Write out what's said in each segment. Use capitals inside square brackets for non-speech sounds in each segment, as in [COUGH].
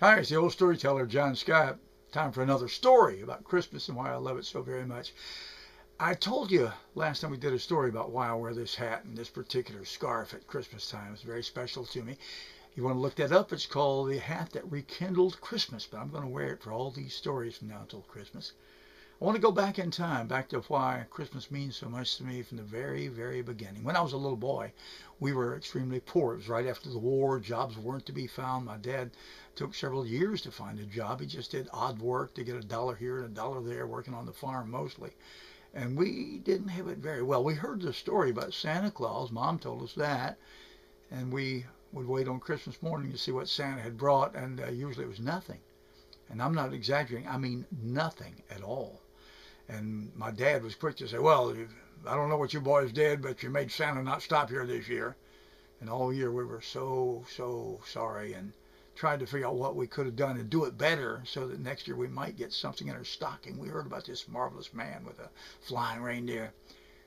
Hi, it's the old storyteller, John Scott. Time for another story about Christmas and why I love it so very much. I told you last time we did a story about why I wear this hat and this particular scarf at Christmas time. It's very special to me. You want to look that up? It's called the hat that rekindled Christmas, but I'm going to wear it for all these stories from now until Christmas. I want to go back in time, back to why Christmas means so much to me from the very, very beginning. When I was a little boy, we were extremely poor. It was right after the war. Jobs weren't to be found. My dad took several years to find a job. He just did odd work to get a dollar here and a dollar there, working on the farm mostly. And we didn't have it very well. We heard the story about Santa Claus. Mom told us that. And we would wait on Christmas morning to see what Santa had brought, and uh, usually it was nothing. And I'm not exaggerating. I mean nothing at all. And my dad was quick to say, well, I don't know what you boys did, but you made Santa not stop here this year. And all year we were so, so sorry and tried to figure out what we could have done and do it better so that next year we might get something in our stocking. We heard about this marvelous man with a flying reindeer,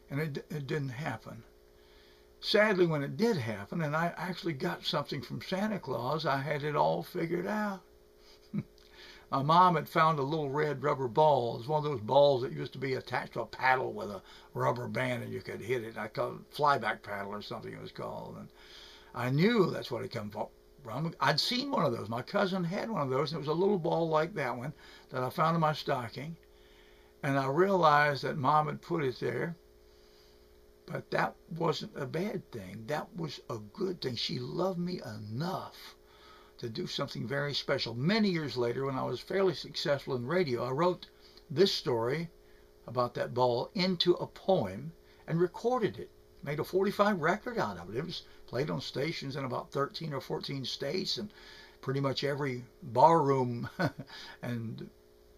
and it, it didn't happen. Sadly, when it did happen, and I actually got something from Santa Claus, I had it all figured out my mom had found a little red rubber ball. It was one of those balls that used to be attached to a paddle with a rubber band and you could hit it. I called it flyback paddle or something it was called. And I knew that's what it come from. I'd seen one of those. My cousin had one of those and it was a little ball like that one that I found in my stocking. And I realized that mom had put it there. But that wasn't a bad thing. That was a good thing. She loved me enough to do something very special. Many years later, when I was fairly successful in radio, I wrote this story about that ball into a poem and recorded it. Made a 45 record out of it. It was played on stations in about 13 or 14 states and pretty much every bar room [LAUGHS] and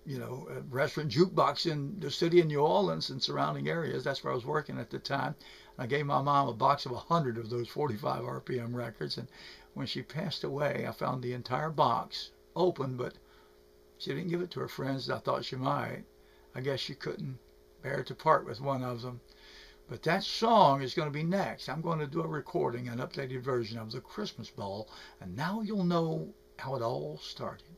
you know restaurant jukebox in the city of New Orleans and surrounding areas. That's where I was working at the time. I gave my mom a box of 100 of those 45 RPM records, and when she passed away, I found the entire box open, but she didn't give it to her friends. I thought she might. I guess she couldn't bear to part with one of them. But that song is going to be next. I'm going to do a recording, an updated version of the Christmas Ball, and now you'll know how it all started.